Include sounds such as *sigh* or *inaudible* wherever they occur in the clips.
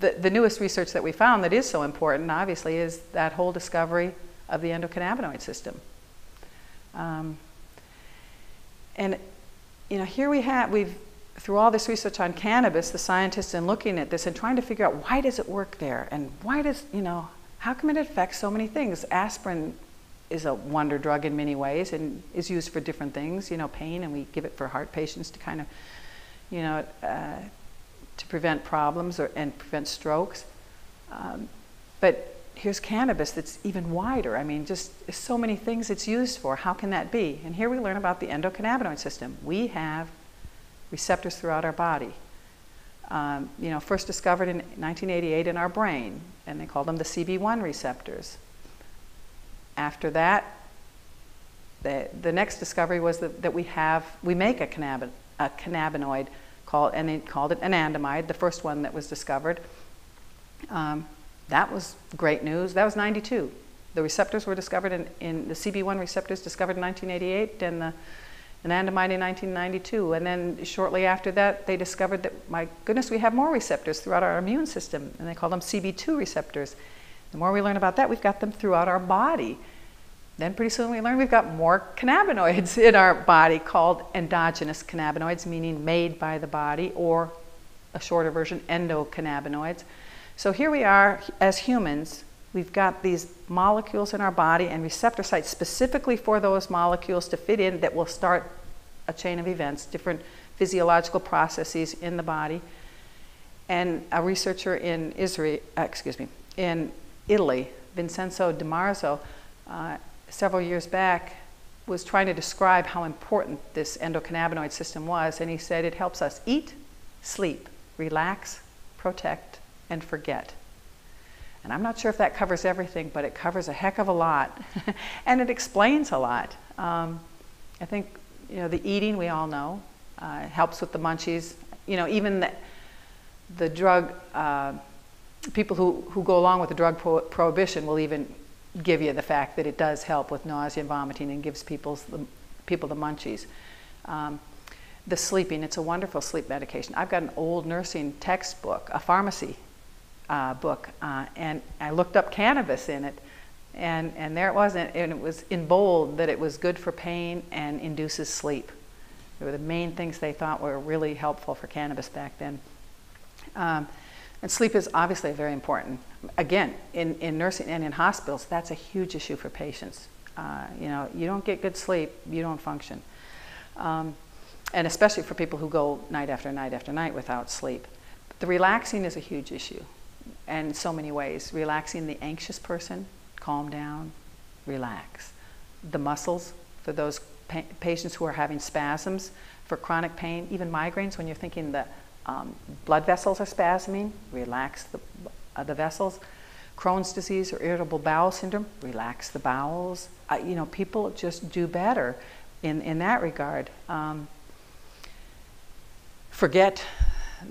the, the newest research that we found that is so important, obviously, is that whole discovery of the endocannabinoid system. Um, and you know, here we have we've through all this research on cannabis, the scientists in looking at this and trying to figure out why does it work there and why does you know how come it affects so many things? Aspirin is a wonder drug in many ways and is used for different things, you know, pain, and we give it for heart patients to kind of, you know, uh, to prevent problems or, and prevent strokes. Um, but here's cannabis that's even wider. I mean, just so many things it's used for. How can that be? And here we learn about the endocannabinoid system. We have receptors throughout our body um, you know, first discovered in 1988 in our brain, and they called them the CB1 receptors. After that, the, the next discovery was that, that we have, we make a, a cannabinoid called, and they called it anandamide, the first one that was discovered. Um, that was great news. That was 92. The receptors were discovered in, in the CB1 receptors discovered in 1988, and the anandamide in 1992. And then shortly after that, they discovered that, my goodness, we have more receptors throughout our immune system, and they call them CB2 receptors. The more we learn about that, we've got them throughout our body. Then pretty soon we learn we've got more cannabinoids in our body called endogenous cannabinoids, meaning made by the body, or a shorter version, endocannabinoids. So here we are as humans We've got these molecules in our body and receptor sites specifically for those molecules to fit in that will start a chain of events, different physiological processes in the body. And a researcher in Israel, uh, excuse me, in Italy, Vincenzo Di Marzo, uh, several years back, was trying to describe how important this endocannabinoid system was, and he said it helps us eat, sleep, relax, protect, and forget. And I'm not sure if that covers everything, but it covers a heck of a lot. *laughs* and it explains a lot. Um, I think, you know, the eating, we all know, uh, helps with the munchies. You know, even the, the drug, uh, people who, who go along with the drug pro- prohibition will even give you the fact that it does help with nausea and vomiting and gives people's, the, people the munchies. Um, the sleeping, it's a wonderful sleep medication. I've got an old nursing textbook, a pharmacy uh, book, uh, and I looked up cannabis in it, and, and there it was, and it was in bold that it was good for pain and induces sleep. They were the main things they thought were really helpful for cannabis back then. Um, and sleep is obviously very important. Again, in, in nursing and in hospitals, that's a huge issue for patients. Uh, you know, you don't get good sleep, you don't function. Um, and especially for people who go night after night after night without sleep. The relaxing is a huge issue and so many ways. Relaxing the anxious person, calm down, relax. The muscles for those pa- patients who are having spasms, for chronic pain, even migraines, when you're thinking the um, blood vessels are spasming, relax the, uh, the vessels. Crohn's disease or irritable bowel syndrome, relax the bowels. Uh, you know, people just do better in, in that regard. Um, forget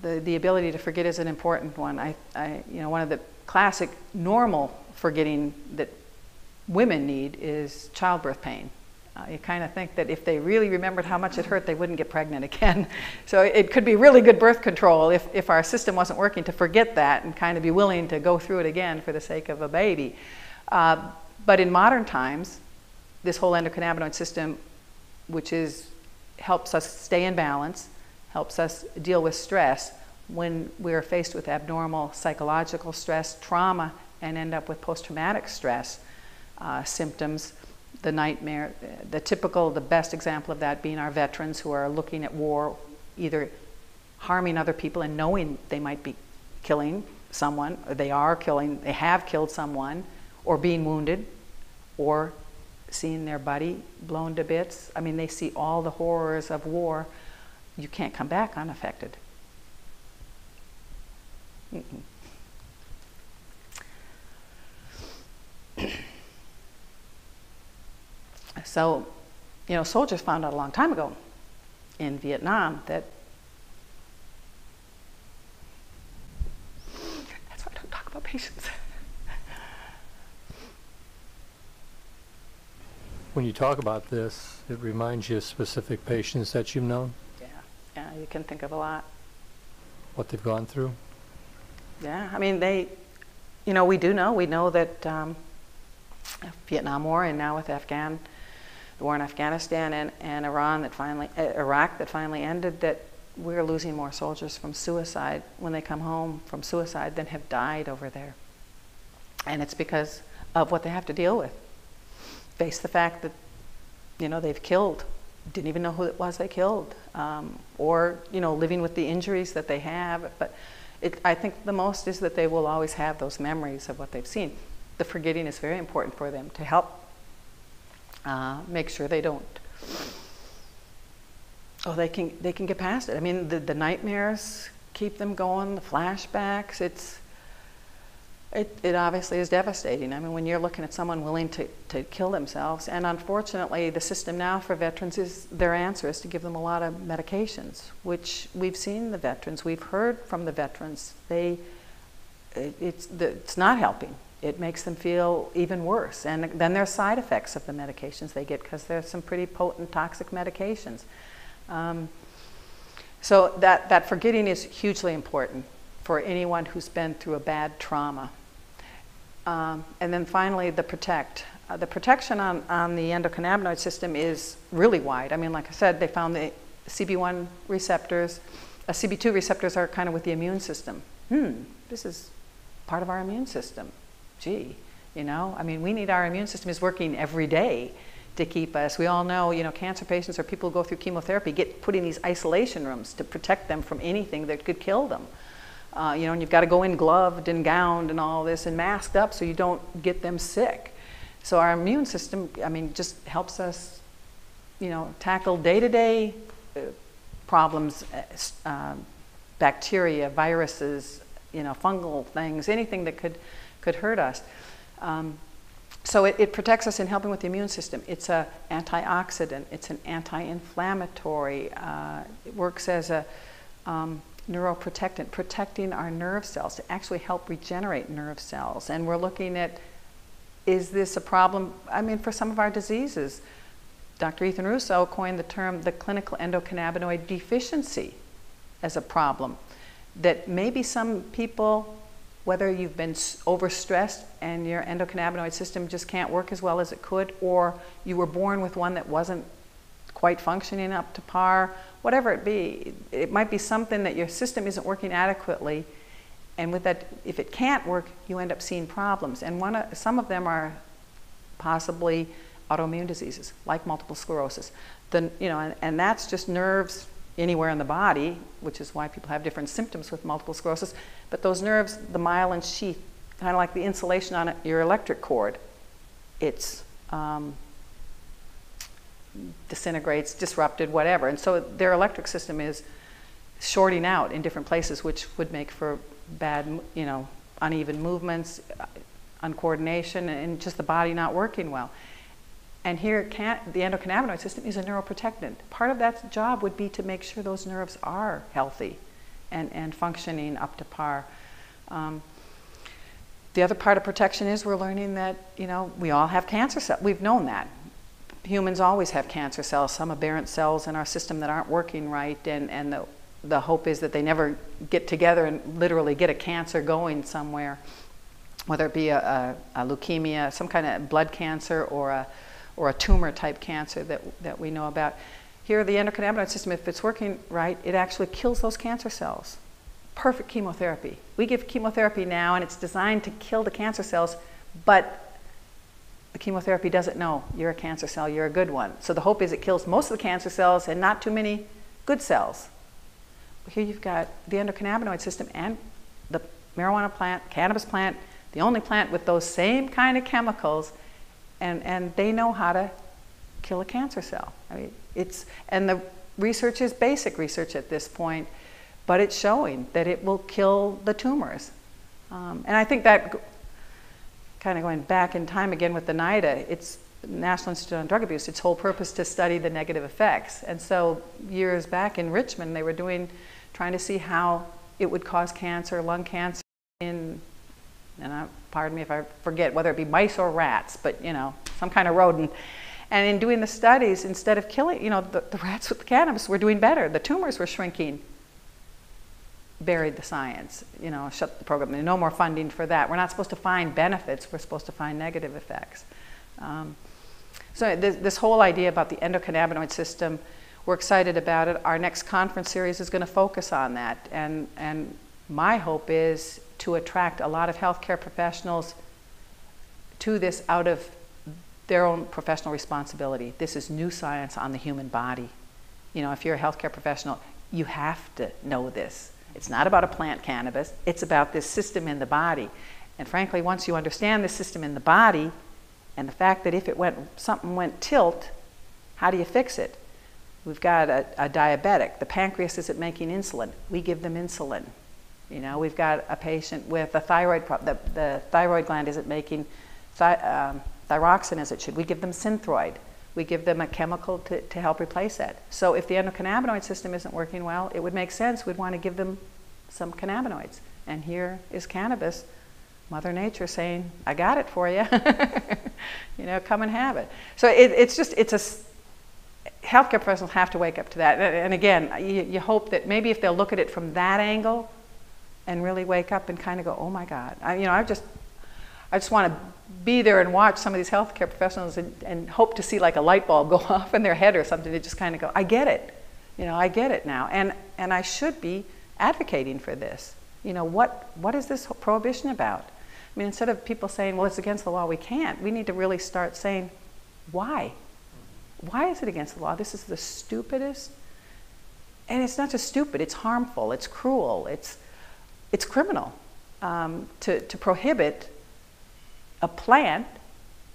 the, the ability to forget is an important one. I, I, you know, one of the classic normal forgetting that women need is childbirth pain. Uh, you kind of think that if they really remembered how much it hurt, they wouldn't get pregnant again. *laughs* so it could be really good birth control if, if our system wasn't working to forget that and kind of be willing to go through it again for the sake of a baby. Uh, but in modern times, this whole endocannabinoid system, which is helps us stay in balance, helps us deal with stress when we're faced with abnormal psychological stress, trauma, and end up with post traumatic stress uh, symptoms. The nightmare, the typical, the best example of that being our veterans who are looking at war, either harming other people and knowing they might be killing someone, or they are killing, they have killed someone, or being wounded, or seeing their buddy blown to bits. I mean, they see all the horrors of war you can't come back unaffected. So, you know, soldiers found out a long time ago in Vietnam that that's why I don't talk about patients. When you talk about this, it reminds you of specific patients that you've known? Yeah, you can think of a lot. what they've gone through? Yeah, I mean, they, you know, we do know, we know that um, Vietnam War and now with Afghan, the war in Afghanistan and, and Iran that finally, uh, Iraq that finally ended, that we're losing more soldiers from suicide when they come home from suicide than have died over there. And it's because of what they have to deal with. Face the fact that, you know, they've killed, didn't even know who it was they killed, um, or, you know, living with the injuries that they have. But it, I think the most is that they will always have those memories of what they've seen. The forgetting is very important for them to help uh, make sure they don't oh, they can they can get past it. I mean, the, the nightmares keep them going, the flashbacks. It's it, it obviously is devastating. I mean, when you're looking at someone willing to, to kill themselves, and unfortunately, the system now for veterans is their answer is to give them a lot of medications, which we've seen the veterans, we've heard from the veterans. They, it, it's, the, it's not helping. It makes them feel even worse. And then there's side effects of the medications they get because there's some pretty potent toxic medications. Um, so that, that forgetting is hugely important for anyone who's been through a bad trauma. Um, and then finally, the protect. Uh, the protection on, on the endocannabinoid system is really wide. I mean, like I said, they found the CB1 receptors, uh, CB2 receptors are kind of with the immune system. Hmm, this is part of our immune system. Gee, you know, I mean, we need our immune system is working every day to keep us. We all know, you know, cancer patients or people who go through chemotherapy get put in these isolation rooms to protect them from anything that could kill them. Uh, you know, and you've got to go in gloved and gowned and all this and masked up so you don't get them sick. So our immune system, I mean, just helps us, you know, tackle day-to-day uh, problems, uh, um, bacteria, viruses, you know, fungal things, anything that could could hurt us. Um, so it, it, protects us in helping with the immune system. It's an antioxidant. It's an anti-inflammatory. Uh, it works as a um, neuroprotectant, protecting our nerve cells to actually help regenerate nerve cells. And we're looking at, is this a problem? I mean, for some of our diseases, Dr. Ethan Russo coined the term the clinical endocannabinoid deficiency as a problem. That maybe some people whether you've been overstressed and your endocannabinoid system just can't work as well as it could, or you were born with one that wasn't quite functioning up to par, whatever it be, it might be something that your system isn't working adequately. And with that, if it can't work, you end up seeing problems. And one of, some of them are possibly autoimmune diseases, like multiple sclerosis. The, you know, and, and that's just nerves anywhere in the body, which is why people have different symptoms with multiple sclerosis. But those nerves, the myelin sheath, kind of like the insulation on your electric cord, it's um, disintegrates, disrupted, whatever. And so their electric system is shorting out in different places, which would make for bad, you know, uneven movements, uncoordination, and just the body not working well. And here, the endocannabinoid system is a neuroprotectant. Part of that job would be to make sure those nerves are healthy and, and functioning up to par. Um, the other part of protection is we're learning that, you know, we all have cancer cells. We've known that. Humans always have cancer cells, some aberrant cells in our system that aren't working right, and, and the, the hope is that they never get together and literally get a cancer going somewhere, whether it be a, a, a leukemia, some kind of blood cancer, or a or a tumor type cancer that, that we know about. Here, the endocannabinoid system, if it's working right, it actually kills those cancer cells. Perfect chemotherapy. We give chemotherapy now, and it's designed to kill the cancer cells, but the chemotherapy doesn't know you're a cancer cell, you're a good one. So the hope is it kills most of the cancer cells and not too many good cells. Here you've got the endocannabinoid system and the marijuana plant, cannabis plant, the only plant with those same kind of chemicals and, and they know how to kill a cancer cell. I mean, it's, and the research is basic research at this point, but it's showing that it will kill the tumors. Um, and I think that, kind of going back in time again with the NIDA, it's National Institute on Drug Abuse, its whole purpose to study the negative effects. And so years back in Richmond, they were doing, trying to see how it would cause cancer, lung cancer in and I, pardon me if I forget whether it be mice or rats, but you know, some kind of rodent. And in doing the studies, instead of killing, you know, the, the rats with the cannabis were doing better. The tumors were shrinking. buried the science, you know, shut the program. No more funding for that. We're not supposed to find benefits, we're supposed to find negative effects. Um, so, this, this whole idea about the endocannabinoid system, we're excited about it. Our next conference series is going to focus on that. And, and my hope is to attract a lot of healthcare professionals to this out of their own professional responsibility. This is new science on the human body. You know, if you're a healthcare professional, you have to know this. It's not about a plant cannabis, it's about this system in the body. And frankly, once you understand the system in the body and the fact that if it went something went tilt, how do you fix it? We've got a, a diabetic. The pancreas isn't making insulin. We give them insulin. You know, we've got a patient with a thyroid problem. The, the thyroid gland isn't making thi- um, thyroxine as it should. We give them synthroid. We give them a chemical to, to help replace it. So if the endocannabinoid system isn't working well, it would make sense we'd want to give them some cannabinoids. And here is cannabis, Mother Nature saying, I got it for you. *laughs* you know, come and have it. So it, it's just, it's a, healthcare professionals have to wake up to that. And again, you, you hope that maybe if they'll look at it from that angle and really wake up and kind of go, oh my God. I, you know, I just, I just want to be there and watch some of these healthcare professionals and, and hope to see like a light bulb *laughs* go off in their head or something to just kind of go, I get it. You know, I get it now. And, and I should be advocating for this. You know, what, what is this prohibition about? I mean, instead of people saying, well, it's against the law, we can't, we need to really start saying, why? Why is it against the law? This is the stupidest. And it's not just stupid, it's harmful, it's cruel, it's, it's criminal um, to, to prohibit a plant,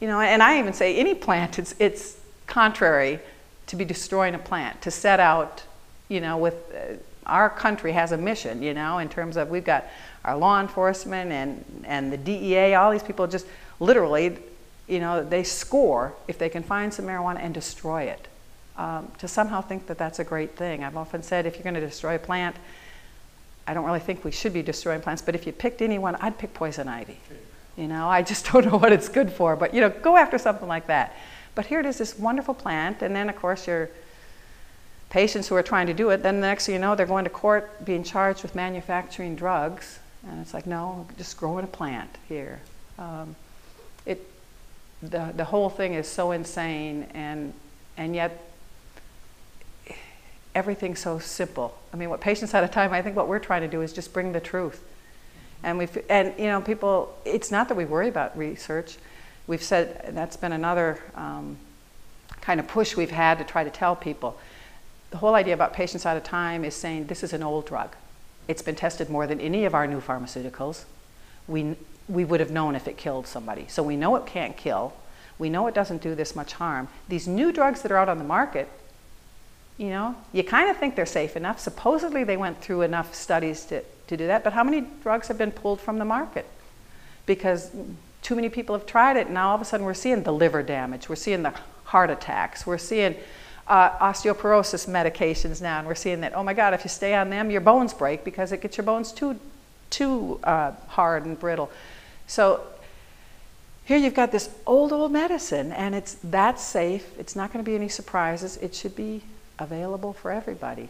you know, and I even say any plant, it's, it's contrary to be destroying a plant, to set out, you know, with uh, our country has a mission, you know, in terms of we've got our law enforcement and, and the DEA, all these people just literally, you know, they score if they can find some marijuana and destroy it. Um, to somehow think that that's a great thing. I've often said if you're going to destroy a plant, I don't really think we should be destroying plants, but if you picked anyone, I'd pick poison ivy. You know, I just *laughs* don't know what it's good for, but you know, go after something like that. But here it is, this wonderful plant, and then of course your patients who are trying to do it, then the next thing you know, they're going to court being charged with manufacturing drugs, and it's like, no, just growing a plant here. Um, it, the, the whole thing is so insane, and, and yet everything's so simple. I mean, what Patients Out of Time, I think what we're trying to do is just bring the truth. And we've, and you know, people, it's not that we worry about research. We've said that's been another um, kind of push we've had to try to tell people. The whole idea about Patients Out of Time is saying this is an old drug. It's been tested more than any of our new pharmaceuticals. We, we would have known if it killed somebody. So we know it can't kill. We know it doesn't do this much harm. These new drugs that are out on the market, you know, you kind of think they're safe enough. Supposedly they went through enough studies to, to do that, but how many drugs have been pulled from the market? Because too many people have tried it, and now all of a sudden we're seeing the liver damage, we're seeing the heart attacks, we're seeing uh, osteoporosis medications now, and we're seeing that, oh my God, if you stay on them, your bones break because it gets your bones too, too uh, hard and brittle. So here you've got this old, old medicine, and it's that safe. It's not going to be any surprises. It should be available for everybody.